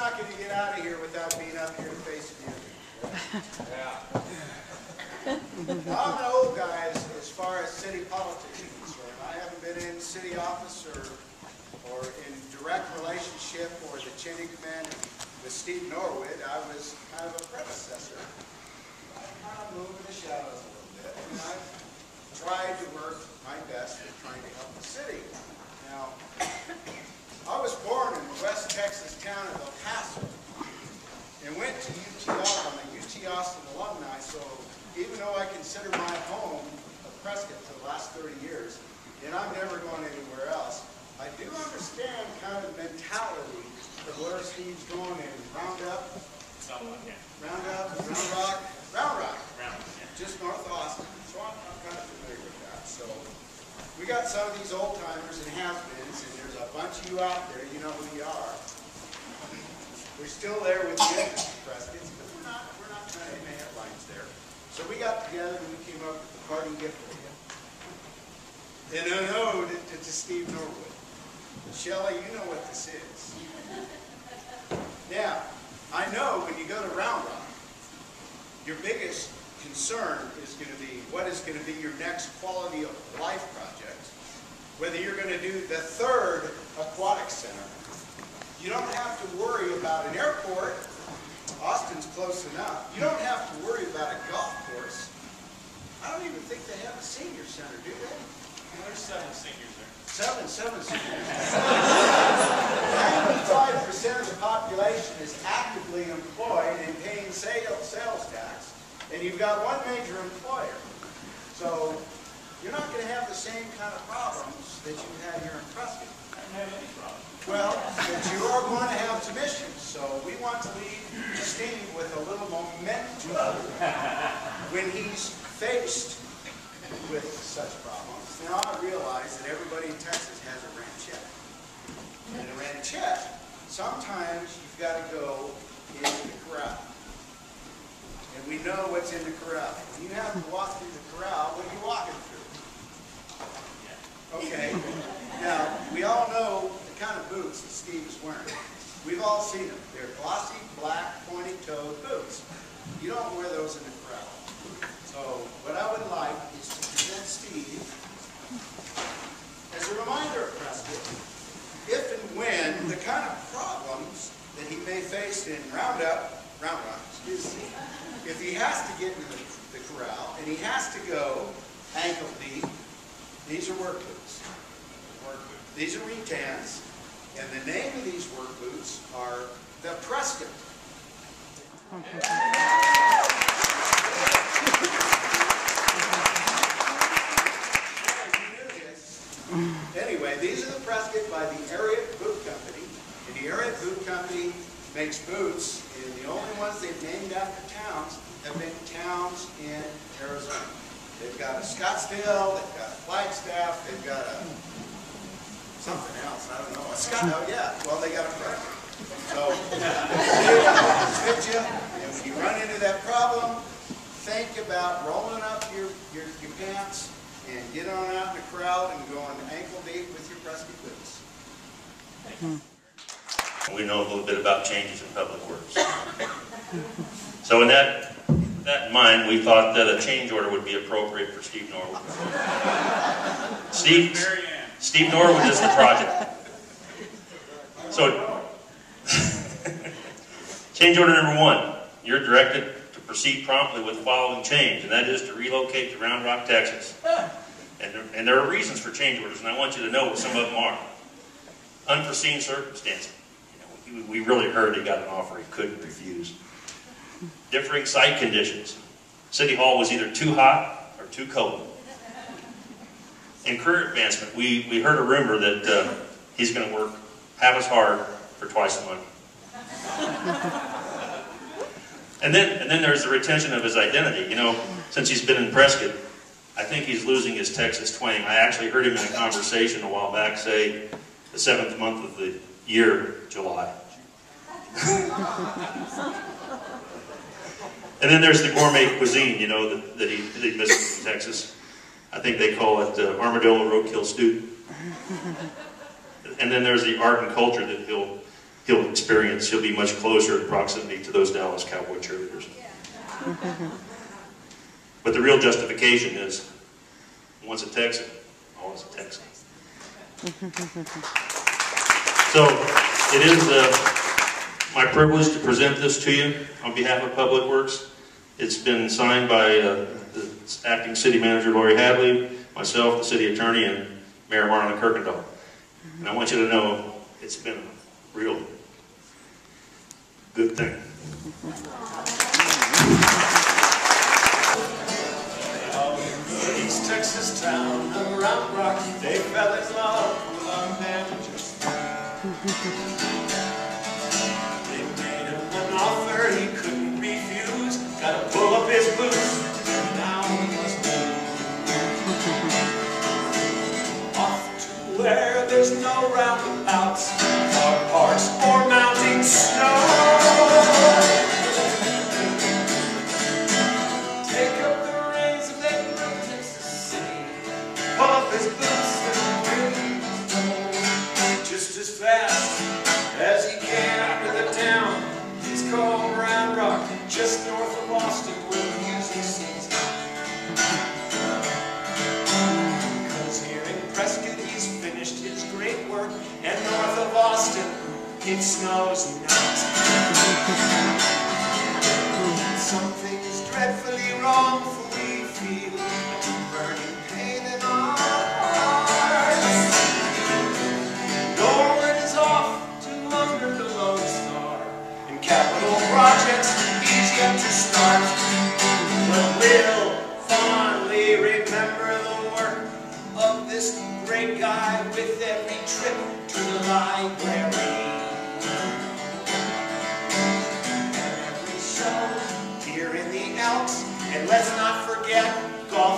not going to get out of here without being up here and facing you. Yeah. I'm an old guy as, as far as city politics is concerned. I haven't been in city office or, or in direct relationship or the chain of command with Steve Norwood. I was kind of a predecessor. I kind of moved in the shadows a little bit. And I've tried to work my best at trying to help the city. Now, I was born in the West Texas town of El Paso and went to UT Austin. I'm a UT Austin alumni, so even though I consider my home of Prescott for the last 30 years, and I'm never going anywhere else, I do understand kind of the mentality of where Steve's going in Roundup, Someone, yeah. Roundup, Round Rock, Round Rock, Round, yeah. just north of Austin. So I'm, I'm kind of familiar with that. So we got some of these old timers and has-beens, and there's a bunch of you out there, you know who you are. We're still there with the Mr. Prescott, but we're not, we're not trying to make headlines there. So we got together and we came up with the parting gift for you. And an ode to, to Steve Norwood. Shelley, you know what this is. Now, I know when you go to Round Rock, your biggest concern is going to be what is going to be your next quality of life project. Whether you're going to do the third aquatic center. You don't have to worry about an airport. Austin's close enough. You don't have to worry about a golf course. I don't even think they have a senior center, do they? There's seven seniors there. Seven, seven seniors. Ninety-five percent of the population is actively employed and paying sales, sales tax, and you've got one major employer. So you're not gonna have the same kind of problems that you had here in Prescott. I don't have any problem. Well, but you are going to have some issues, so we want to leave Steve with a little momentum when he's faced with such problems. Now, I realize that everybody in Texas has a ranchette. And a ranchette, sometimes you've got to go into the corral. And we know what's in the corral. When you have to walk through the corral, what are you walking through? Okay, now, we all know the kind of boots that Steve is wearing. We've all seen them. They're glossy, black, pointy-toed boots. You don't wear those in the crowd. So what I would like is to present Steve as a reminder of Prescott, if and when the kind of problems that he may face in Roundup, Round Rock, excuse me, if he has to get into the, the corral and he has to go ankle deep, these are work boots. Work boots. These are retans, and the name of these work boots are the Prescott. Anyway, these are the Prescott by the Ariat Boot Company, and the Ariat Boot Company makes boots, and the only ones they've named after towns have been towns in Arizona. They've got a Scottsdale, they've got a Flagstaff, they've got a something else, I don't know. A Scott, oh yeah, well, they got a Prescott. So, fit you, and when you run into that problem, think about rolling up your, your, your pants and getting on out in the crowd and going ankle deep with your Prescott boots. We know a little bit about changes in public works. So in that, that in mind, we thought that a change order would be appropriate for Steve Norwood. Steve, Mary Ann. Steve Norwood is the project. So, change order number one, you're directed to proceed promptly with the following change, and that is to relocate to Round Rock, Texas. And there, and there are reasons for change orders, and I want you to know what some of them are. Unforeseen circumstances. You know, we we really heard he got an offer he couldn't refuse. Differing site conditions. City Hall was either too hot or too cold. In career advancement, we, we heard a rumor that uh, he's going to work half as hard for twice the money. And then, and then there's the retention of his identity. You know, since he's been in Prescott, I think he's losing his Texas twang. I actually heard him in a conversation a while back say the seventh month of the year, July. and then there's the gourmet cuisine, you know, that, that he, that he misses in Texas. I think they call it uh, armadillo roadkill stew. And then there's the art and culture that he'll he'll experience. he'll be much closer in proximity to those Dallas Cowboy cheerleaders. But the real justification is, once a Texan, always a Texan. So, it is uh, my privilege to present this to you on behalf of Public Works. It's been signed by uh, acting city manager Lori Hadley, myself, the city attorney, and Mayor Marlin Kuykendall. And I want you to know it's been a real good thing. East Texas town of Round Rock, they fell in love with manager.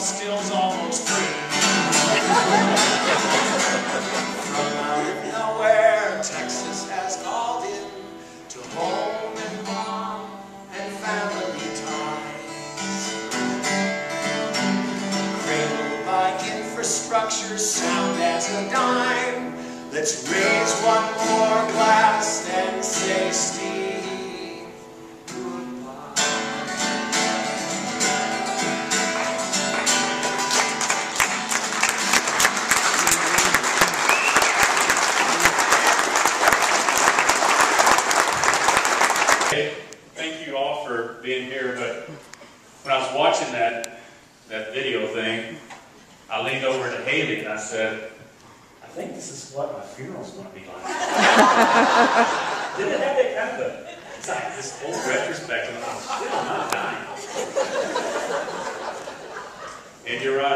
Still's almost free.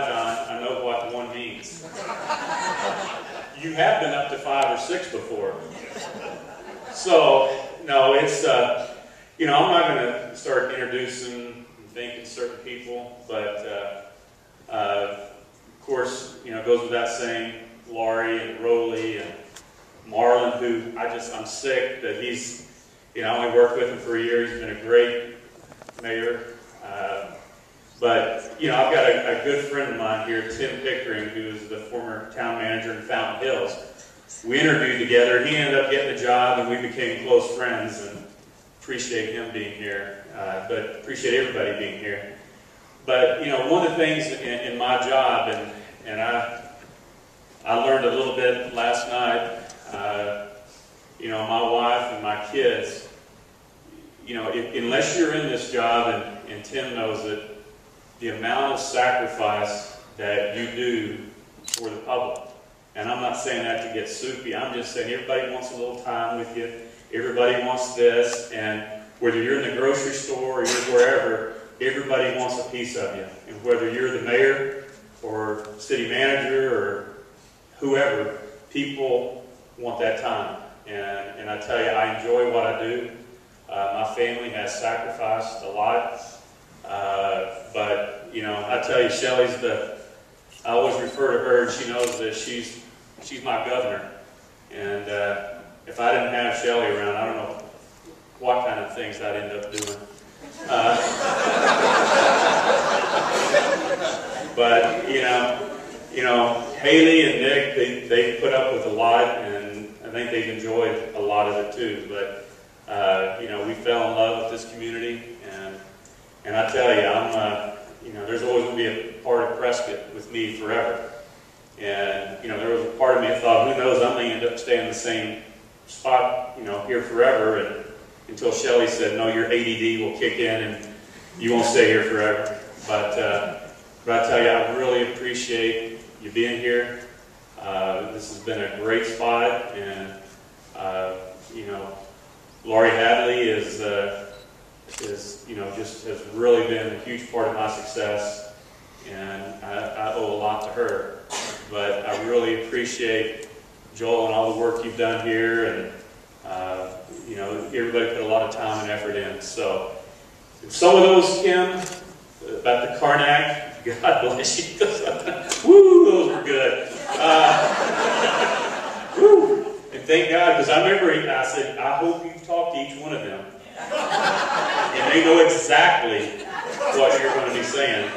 Don, I know what one means. You have been up to five or six before. So, no, it's, uh, you know, I'm not going to start introducing and thanking certain people, but, uh, uh, of course, you know, it goes without saying, Laurie and Rowley and Marlin, who I just, I'm sick that he's, you know, I only worked with him for a year. He's been a great mayor. Uh, but, you know, I've got a, a good friend of mine here, Tim Pickering, who is the former town manager in Fountain Hills. We interviewed together. He ended up getting the job, and we became close friends. And appreciate him being here, uh, but appreciate everybody being here. But you know, one of the things in, in my job, and and I I learned a little bit last night. Uh, you know, my wife and my kids. You know, if, unless you're in this job, and, and Tim knows it, the amount of sacrifice that you do for the public. And I'm not saying that to get soupy. I'm just saying everybody wants a little time with you. Everybody wants this. And whether you're in the grocery store or you're wherever, everybody wants a piece of you. And whether you're the mayor or city manager or whoever, people want that time. And, and I tell you, I enjoy what I do. Uh, my family has sacrificed a lot. Uh, but, you know, I tell you, Shelley's the, I always refer to her, and she knows this, she's, she's my governor. And uh, if I didn't have Shelley around, I don't know what kind of things I'd end up doing. Uh, but, you know, you know, Haley and Nick, they, they put up with a lot, and I think they've enjoyed a lot of it too. But uh, you know, we fell in love with this community, and I tell you, I'm uh, you know, there's always going to be a part of Prescott with me forever. And you know, there was a part of me that thought, who knows, I may end up staying in the same spot, you know, here forever. And until Shelley said, no, your ADD will kick in and you won't stay here forever. But uh, but I tell you, I really appreciate you being here. Uh, this has been a great spot, and uh, you know, Laurie Hadley is uh, is you know just has really been a huge part of my success, and I, I owe a lot to her. But I really appreciate Joel and all the work you've done here, and uh, you know everybody put a lot of time and effort in. So some of those, Kim, about the Carnac, God bless you. Woo, those were good. Uh, woo. And thank God, because I remember I said, I hope you talk to each one of them. And they know exactly what you're going to be saying.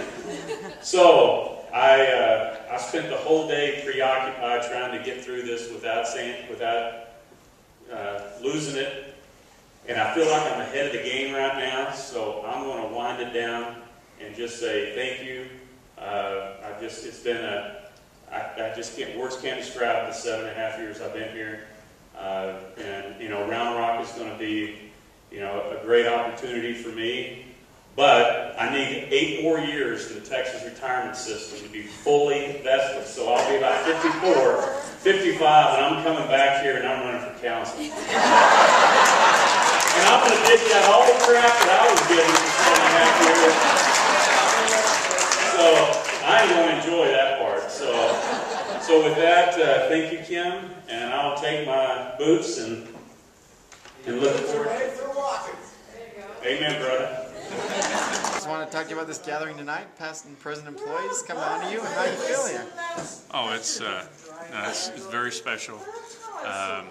So I, uh, I spent the whole day preoccupied trying to get through this without saying, without uh, losing it. And I feel like I'm ahead of the game right now, so I'm going to wind it down and just say thank you. Uh, I just, it's been a, I, I just can't, words can't describe the seven and a half years I've been here. Uh, and, you know, Round Rock is going to be, you know, a great opportunity for me. But I need eight more years in the Texas retirement system to be fully vested. So I'll be about 54, 55, and I'm coming back here and I'm running for council. and I'm going to dig out all the crap that I was getting for seven and a half years. So I'm going to enjoy that part. So, so with that, uh, thank you, Kim, and I'll take my boots and and look forward. Amen, brother. Just want to talk to you about this gathering tonight. Past and present employees come on to you, and how you feel. Oh, it's, uh, it's, it's very special. Um,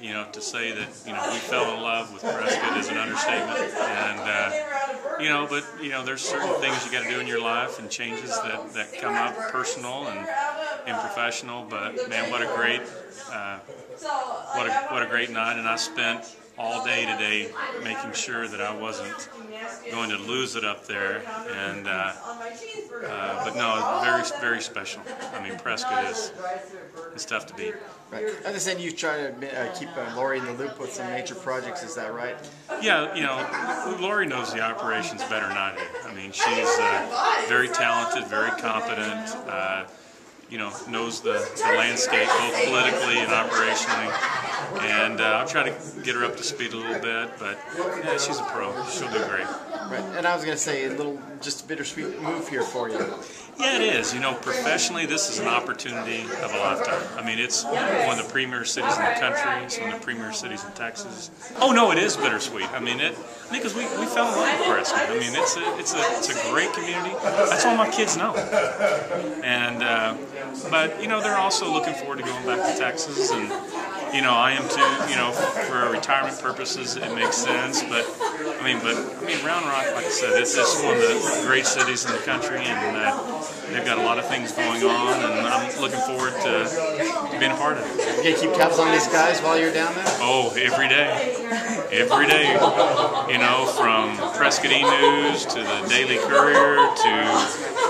you know, to say that you know we fell in love with Prescott is an understatement, and uh, you know, but you know, there's certain things you got to do in your life and changes that, that come up, personal and and professional. But man, what a great, uh, what a what a great night, and I spent all day today making sure that I wasn't going to lose it up there, and uh, uh, but no, very very special. I mean, Prescott is it's tough to beat. Right. I understand you try to uh, keep uh, Lori in the loop with some major projects. Is that right? Yeah, you know, Lori knows the operations better than I do. I mean, she's uh, very talented, very competent. You know, knows the, the landscape both politically and operationally. And uh, I'll try to get her up to speed a little bit, but yeah, she's a pro. She'll do great. Right. And I was going to say a little, just a bittersweet move here for you. Yeah, it is. You know, professionally, this is an opportunity of a lifetime. I mean, it's one of the premier cities in the country. It's one of the premier cities in Texas. Oh no, it is bittersweet. I mean, it because we, we fell in love with Prescott. I mean, it's a it's a it's a great community. That's all my kids know. And uh, but you know, they're also looking forward to going back to Texas and. You know, I am too. You know, for retirement purposes, it makes sense. But I mean, but I mean, Round Rock, like I said, it's just one of the great cities in the country, and uh, they've got a lot of things going on, and I'm looking forward to, being a part of it. You keep tabs on these guys while you're down there? Oh, every day, every day. You know, from Prescott E News to the Daily Courier to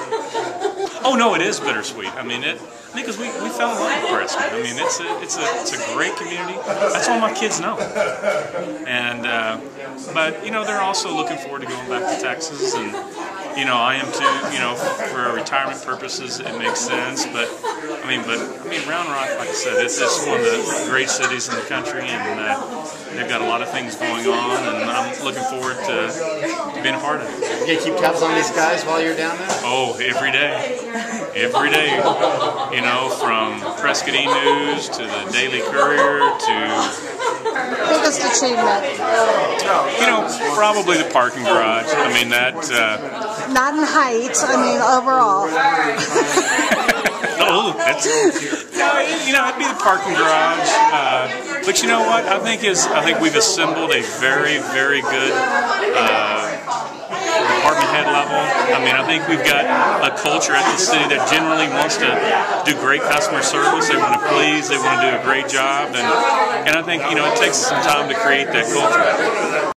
Oh no, it is bittersweet. I mean it because we, we fell in love with Prescott. I mean it's a it's a it's a great community. That's all my kids know. And uh, but you know they're also looking forward to going back to Texas and you know I am too. You know for retirement purposes it makes sense. But I mean but I mean Round Rock like I said it's just one of the great cities in the country and uh, they've got a lot of things going on and I'm looking forward to being a part of it. You going to keep tabs on these guys while you're down there? Oh, every day. Every day. You know, from Prescott E News to the Daily Courier to, Biggest achievement, you know, probably the parking garage. I mean, that, uh, not in height, I mean overall. oh, that's, no, you know, it'd be the parking garage. Uh, but you know what? I think is, I think we've assembled a very, very good, uh, department head level. I mean, I think we've got a culture at the city that generally wants to do great customer service. They want to please. They want to do a great job, and and I think you know it takes some time to create that culture.